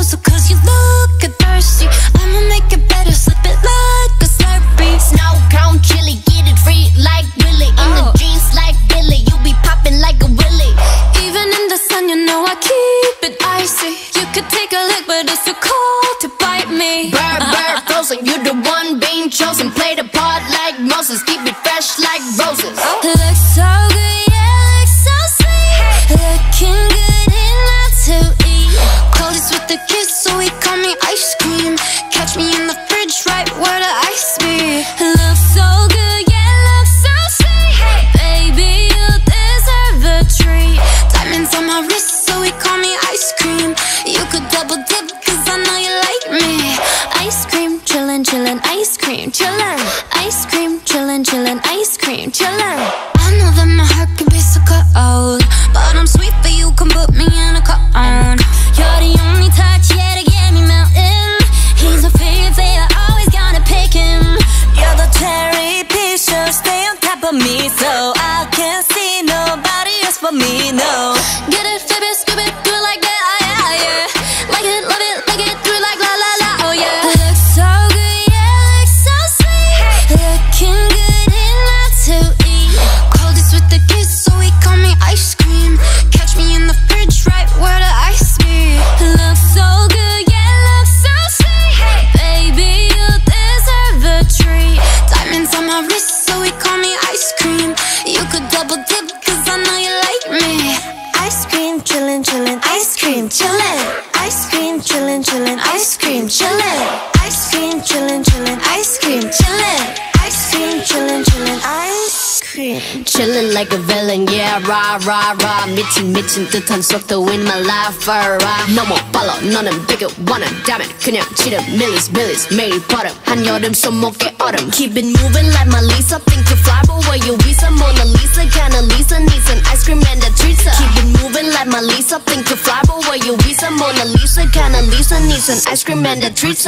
closer cause you look a thirsty. I'ma make it better, slip it like a Slurpee Snow cone chili, get it free like Willy. In the oh. jeans like Billy, you be popping like a willy. Even in the sun you know I keep it icy. You could take a look but it's too cold to bite me. Burr, burr, frozen, you the one being chosen. Play the part like Moses, keep it fresh like roses. Oh. I know that my heart can be so cold, but I'm sweet for you, come put me in a cone. You're the only touch, yeah, to get me melting. He's a favorite, always gonna pick him. You're the cherry picture, stay on top of me so I can't see nobody else but me, no Get it, chillin', chillin', ice cream, chillin' Ice cream, chillin', chillin', ice cream, chillin' Ice cream, chillin', chillin', ice cream, chillin' Ice cream, chillin', chillin', ice cream Chillin' like a villain, yeah, rah, rah, rah. 미친, 미친 듯한 속도 in my life, alright. 너무 빨라, 너는 bigger, 원한다면 그냥 치름, millies, billies, 매일 버릇. 한여름 손목에 얼음. Keep it moving like my Lisa. Think to fly, but where you visa? Mona Lisa, kinda Lisa needs an ice cream my Lisa. Think to fly, but where you visa? Mona Lisa, kinda Lisa needs an ice cream and a treat.